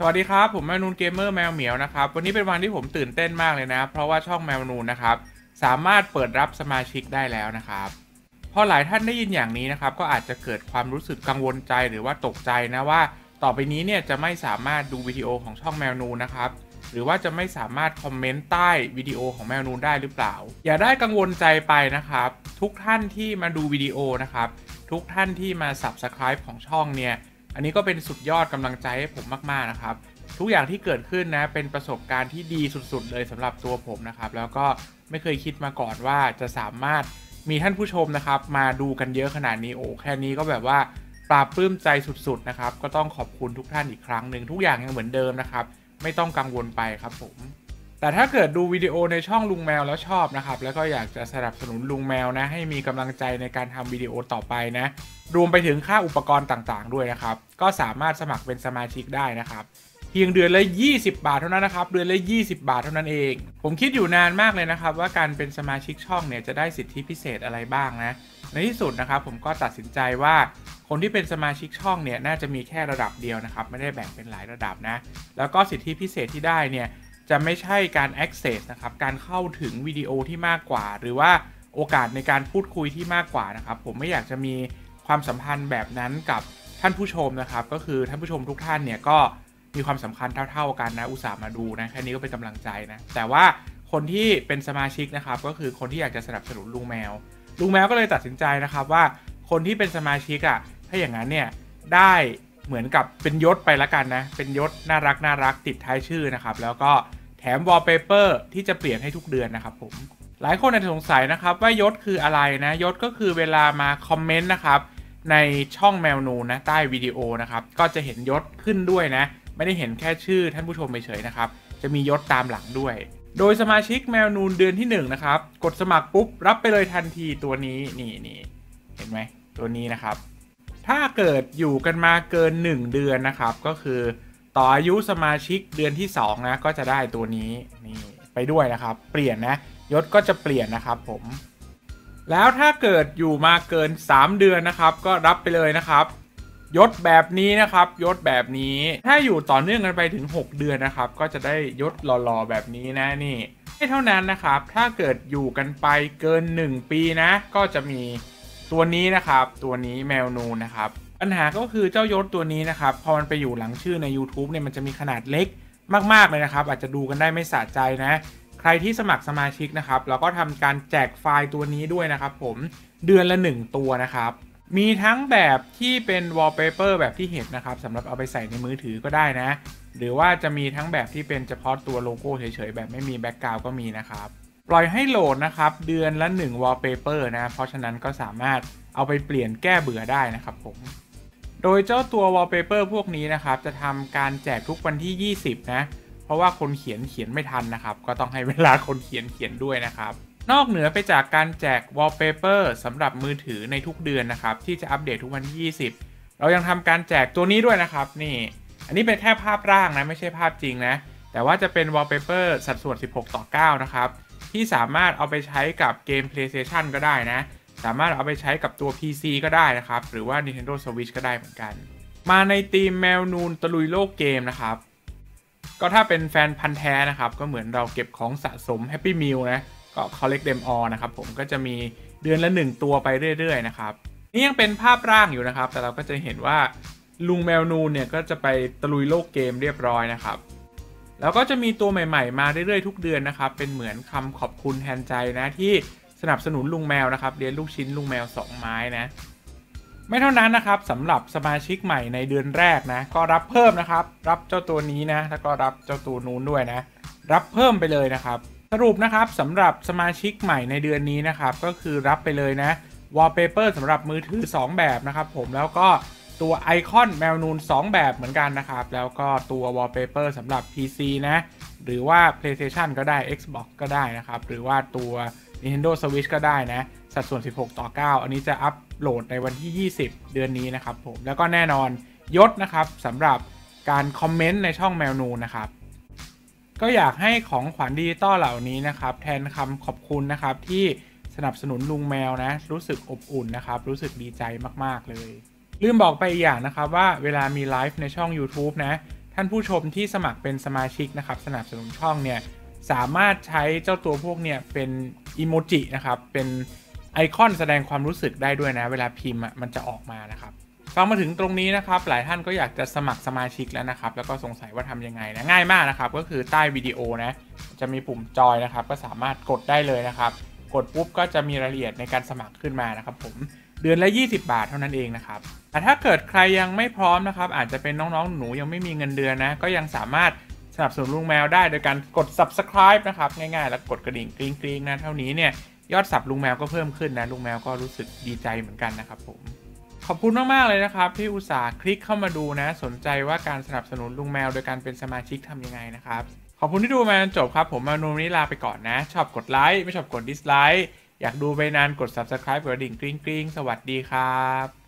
สวัสดีครับ ผมแมวนูนเกมเมอร์แมวเหมียวนะครับ วันนี้เป็นวันที่ผมตื่นเต้นมากเลยนะ เพราะว่าช่องแมวนูนนะครับ สามารถเปิดรับสมาชิกได้แล้วนะครับพอหลายท่านได้ยินอย่างนี้นะครับ ก็อาจจะเกิดความรู้สึกกังวลใจหรือว่าตกใจนะว่า ต่อไปนี้เนี่ยจะไม่สามารถดูวิดีโอของช่องแมวนูนนะครับหรือว่าจะไม่สามารถคอมเมนต์ใต้วิดีโอของแมวนูนได้หรือเปล่า อย่าได้กังวลใจไปนะครับ ทุกท่านที่มาดูวิดีโอนะครับ ทุกท่านที่มา Subscribe ของช่องเนี่ย อันนี้ก็เป็นสุดยอดกำลังใจให้ผมมากๆนะครับ ทุกอย่างที่เกิดขึ้นนะเป็นประสบการณ์ที่ดีสุดๆ เลยสำหรับตัวผมนะครับ แล้วก็ไม่เคยคิดมาก่อนว่าจะสามารถมีท่านผู้ชมนะครับ มาดูกันเยอะขนาดนี้โอ้แค่นี้ก็แบบว่าปราบปลื้มใจสุดๆนะครับ ก็ต้องขอบคุณทุกท่านอีกครั้งหนึ่งทุกอย่างยังเหมือนเดิมนะครับ ไม่ต้องกังวลไปครับผม แต่ถ้าเกิดดูวิดีโอในช่องลุงแมวแล้วชอบนะครับ แล้วก็อยากจะสนับสนุนลุงแมวนะ ให้มีกำลังใจในการทำวิดีโอต่อไปนะ รวมไปถึงค่าอุปกรณ์ต่างๆ ด้วยนะครับ ก็สามารถสมัครเป็นสมาชิกได้นะครับเพียงเดือนละ 20 บาทเท่านั้นนะครับ เดือนละ 20 บาทเท่านั้นเอง ผมคิดอยู่นานมากเลยนะครับ ว่าการเป็นสมาชิกช่องเนี่ยจะได้สิทธิพิเศษอะไรบ้างนะ ในที่สุดนะครับผมก็ตัดสินใจว่า คนที่เป็นสมาชิกช่องเนี่ยน่าจะมีแค่ระดับเดียวนะครับ ไม่ได้แบ่งเป็นหลายระดับนะ แล้วก็สิทธิพิเศษที่ได้เนี่ย จะไม่ใช่การ access นะครับ การเข้าถึงวิดีโอที่มากกว่า หรือว่าโอกาสในการพูดคุยที่มากกว่านะครับ ผมไม่อยากจะมีความสัมพันธ์แบบนั้นกับท่านผู้ชมนะครับ ก็คือท่านผู้ชมทุกท่านเนี่ยก็มีความสำคัญเท่า ๆกันนะอุตส่าห์มาดูนะแค่นี้ก็เป็นกำลังใจนะแต่ว่าคนที่เป็นสมาชิกนะครับ ก็คือคนที่อยากจะสนับสนุนลุงแมวลุงแมวก็เลยตัดสินใจนะครับว่าคนที่เป็นสมาชิกอะ่ะถ้าอย่างนั้นเนี่ยได้เหมือนกับเป็นยศไปละกันนะเป็นยศน่ารักน่ารักติดท้ายชื่อนะครับ แล้วก็ แถมวอลเปเปอร์ที่จะเปลี่ยนให้ทุกเดือนนะครับผมหลายคนอาจจะสงสัยนะครับว่ายศคืออะไรนะยศก็คือเวลามาคอมเมนต์นะครับในช่องแมวนูนนะใต้วิดีโอนะครับก็จะเห็นยศขึ้นด้วยนะ ไม่ได้เห็นแค่ชื่อท่านผู้ชมเฉยๆนะครับจะมียศตามหลังด้วย โดยสมาชิกแมวนูนเดือนที่1นะครับกดสมัครปุ๊บรับไปเลยทันทีตัวนี้นี่นี่เห็นไหมตัวนี้นะครับ ถ้าเกิดอยู่กันมาเกิน 1 เดือนนะครับก็คือ ต่ออายุสมาชิกเดือนที่ 2 นะ ก็จะได้ตัวนี้นี่ไปด้วยนะครับ เปลี่ยนนะยศก็จะเปลี่ยนนะครับผม แล้วถ้าเกิดอยู่มาเกิน 3 เดือนนะครับ ก็รับไปเลยนะครับยศแบบนี้นะครับยศแบบนี้ถ้าอยู่ต่อเนื่องกันไปถึง 6 เดือนนะครับ ก็จะได้ยศหล่อๆแบบนี้นะนี่ไม่เท่านั้นนะครับ ถ้าเกิดอยู่กันไปเกิน 1 ปีนะ ก็จะมีตัวนี้นะครับ ตัวนี้แมวนูนนะครับ ปัญหาก็คือเจ้ายศตัวนี้นะครับ พอมันไปอยู่หลังชื่อใน YouTube เนี่ยมันจะมีขนาดเล็กมากๆเลยนะครับ อาจจะดูกันได้ไม่สะใจนะ ใครที่สมัครสมาชิกนะครับเราก็ทำการแจกไฟล์ตัวนี้ด้วยนะครับ ผมเดือนละ 1 ตัวนะครับ มีทั้งแบบที่เป็น wallpaper แบบที่เห็นนะครับสำหรับเอาไปใส่ในมือถือก็ได้นะ หรือว่าจะมีทั้งแบบที่เป็นเฉพาะตัวโลโก้เฉยๆแบบไม่มี background ก็มีนะครับปล่อยให้โหลดนะครับ เดือนละ1 wallpaper นะ เพราะฉะนั้นก็สามารถเอาไปเปลี่ยนแก้เบื่อได้นะครับผม โดยเจ้าตัว wallpaper พวกนี้นะครับ จะทำการแจกทุกวันที่ 20 นะ เพราะว่าคนเขียนเขียนไม่ทันนะครับ ก็ต้องให้เวลาคนเขียนเขียนด้วยนะครับ นอกเหนือไปจากการแจก wallpaper สำหรับมือถือในทุกเดือนนะครับ ที่จะอัปเดตทุกวันที่ 20 เรายังทำการแจกตัวนี้ด้วยนะครับ นี่ อันนี้เป็นแค่ภาพร่างนะ ไม่ใช่ภาพจริงนะ แต่ว่าจะเป็น wallpaper สัดส่วน 16 ต่อ 9 นะครับ ที่สามารถเอาไปใช้กับเกม PlayStation ก็ได้นะ สามารถเอาไปใช้กับตัว PC ก็ได้นะครับ หรือว่า Nintendo Switch ก็ได้เหมือนกัน มาในทีมแมวนูนตะลุยโลกเกมนะครับ ก็ถ้าเป็นแฟนพันธ์แท้นะครับ ก็เหมือนเราเก็บของสะสม Happy Meal นะ ก็ collect them all นะครับผมก็จะมีเดือนละ 1 ตัวไปเรื่อยๆนะครับ นี่ยังเป็นภาพร่างอยู่นะครับ แต่เราก็จะเห็นว่าลุงแมวนูนเนี่ยก็จะไปตะลุยโลกเกมเรียบร้อยนะครับแล้วก็จะมีตัวใหม่ ๆ มาเรื่อยๆ ทุกเดือนนะครับ เป็นเหมือนคำขอบคุณแทนใจนะที่ สนับสนุนลุงแมวนะครับเรียนลูกชิ้นลุงแมว 2 ไม้นะ ไม่เท่านั้นนะครับสำหรับสมาชิกใหม่ในเดือนแรกนะ ก็รับเพิ่มนะครับ รับเจ้าตัวนี้นะ แล้วก็รับเจ้าตัวนู้นด้วยนะ รับเพิ่มไปเลยนะครับ สรุปนะครับสำหรับสมาชิกใหม่ในเดือนนี้นะครับ ก็คือรับไปเลยนะ wallpaper สำหรับมือถือ 2 แบบนะครับผมแล้วก็ตัวไอคอนแมวนูน 2 แบบเหมือนกันนะครับ แล้วก็ตัว wallpaper สำหรับ PC นะ หรือว่า PlayStation ก็ได้ Xbox ก็ได้นะครับ หรือว่าตัว Nintendo Switch ก็ได้นะ สัดส่วน 16 ต่อ 9 อันนี้จะอัปโหลดในวันที่ 20 เดือนนี้นะครับผม แล้วก็แน่นอนยศนะครับสำหรับการคอมเมนต์ในช่องแมวนูนะครับ ก็อยากให้ของขวัญดิจิตอลเหล่านี้นะครับ แทนคำขอบคุณนะครับที่สนับสนุนลุงแมวนะ รู้สึกอบอุ่นนะครับ รู้สึกดีใจมากๆเลย ลืมบอกไปอีกอย่างนะครับว่าเวลามีไลฟ์ในช่อง YouTube นะ ท่านผู้ชมที่สมัครเป็นสมาชิกนะครับ สนับสนุนช่องเนี่ย สามารถใช้เจ้าตัวพวกเนี่ยเป็นอีโมจินะครับเป็นไอคอนแสดงความรู้สึกได้ด้วยนะ เวลาพิมพ์มันจะออกมานะครับฟังมาถึงตรงนี้นะครับ หลายท่านก็อยากจะสมัครสมาชิกแล้วนะครับ แล้วก็สงสัยว่าทำยังไงนะง่ายมากนะครับ ก็คือใต้วิดีโอนะ จะมีปุ่มจอยนะครับ ก็สามารถกดได้เลยนะครับ กดปุ๊บก็จะมีรายละเอียดในการสมัครขึ้นมานะครับ ผมเดือนละ 20 บาทเท่านั้นเองนะครับแต่ถ้าเกิดใครยังไม่พร้อมนะครับ อาจจะเป็นน้องๆ หนูยังไม่มีเงินเดือนนะ ก็ยังสามารถ สนับสนุนลุงแมวได้โดยการกด subscribe นะครับ ง่ายๆ แล้วกดกระดิ่งกริ๊งๆนะ เท่านี้เนี่ยยอดสับลุงแมวก็เพิ่มขึ้นนะ ลุงแมวก็รู้สึกดีใจเหมือนกันนะครับผม ขอบคุณมากๆเลยนะครับ ที่อุตส่าห์คลิกเข้ามาดูนะ สนใจว่าการสนับสนุนลุงแมวโดยการเป็นสมาชิกทำยังไงนะครับ ขอบคุณที่ดูมาจนจบครับผมแมวนูนลาไปก่อนนะ ชอบกดไลค์ไม่ชอบกด dislike อยากดูไปนานกด subscribe กดกระดิ่งกริ๊งๆสวัสดีครับ